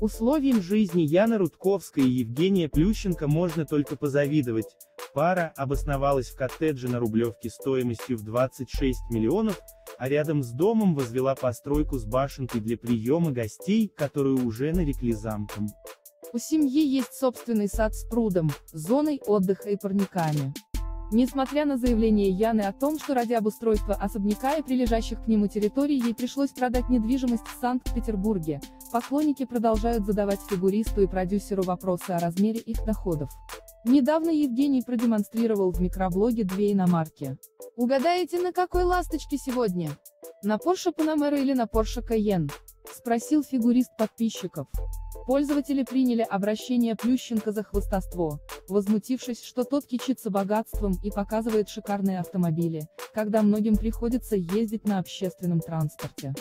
Условиям жизни Яны Рудковской и Евгения Плющенко можно только позавидовать. Пара обосновалась в коттедже на Рублевке стоимостью в 26 миллионов, а рядом с домом возвела постройку с башенкой для приема гостей, которую уже нарекли замком. У семьи есть собственный сад с прудом, зоной отдыха и парниками. Несмотря на заявление Яны о том, что ради обустройства особняка и прилежащих к нему территорий ей пришлось продать недвижимость в Санкт-Петербурге, поклонники продолжают задавать фигуристу и продюсеру вопросы о размере их доходов. Недавно Евгений продемонстрировал в микроблоге две иномарки. Угадаете, на какой ласточке сегодня? На Porsche Panamera или на Porsche Cayenne? Спросил фигурист подписчиков. Пользователи приняли обращение Плющенко за хвостовство, возмутившись, что тот кичится богатством и показывает шикарные автомобили, когда многим приходится ездить на общественном транспорте.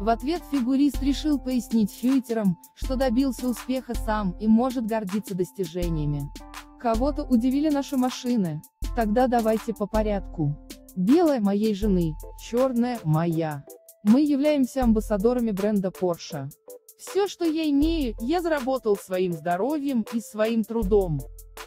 В ответ фигурист решил пояснить хейтерам, что добился успеха сам и может гордиться достижениями. Кого-то удивили наши машины. Тогда давайте по порядку. Белая моей жены, черная моя. Мы являемся амбассадорами бренда Porsche. Все, что я имею, я заработал своим здоровьем и своим трудом.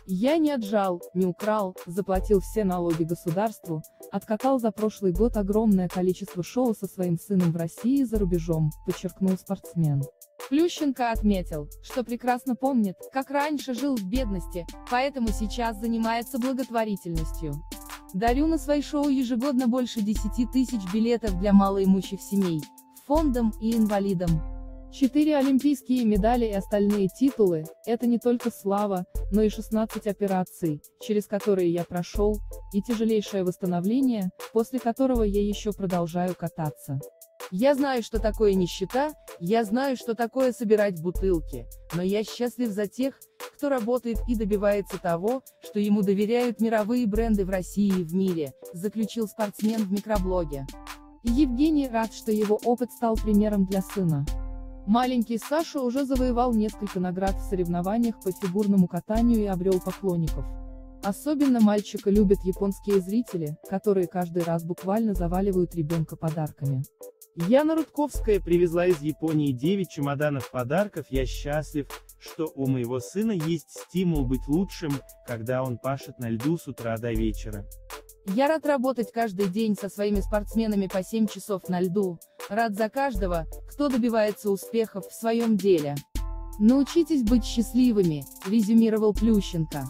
Я не отжал, не украл, заплатил все налоги государству, откатал за прошлый год огромное количество шоу со своим сыном в России и за рубежом, подчеркнул спортсмен. Плющенко отметил, что прекрасно помнит, как раньше жил в бедности, поэтому сейчас занимается благотворительностью. Дарю на свои шоу ежегодно больше 10 тысяч билетов для малоимущих семей, фондам и инвалидам. Четыре олимпийские медали и остальные титулы – это не только слава, но и 16 операций, через которые я прошел, и тяжелейшее восстановление, после которого я еще продолжаю кататься. Я знаю, что такое нищета, я знаю, что такое собирать бутылки, но я счастлив за тех, кто работает и добивается того, что ему доверяют мировые бренды в России и в мире, заключил спортсмен в микроблоге. Евгений рад, что его опыт стал примером для сына. Маленький Саша уже завоевал несколько наград в соревнованиях по фигурному катанию и обрел поклонников. Особенно мальчика любят японские зрители, которые каждый раз буквально заваливают ребенка подарками. Яна Рудковская привезла из Японии 9 чемоданов подарков Я счастлив, что у моего сына есть стимул быть лучшим, когда он пашет на льду с утра до вечера. Я рад работать каждый день со своими спортсменами по 7 часов на льду, рад за каждого, кто добивается успехов в своем деле. Научитесь быть счастливыми, резюмировал Плющенко.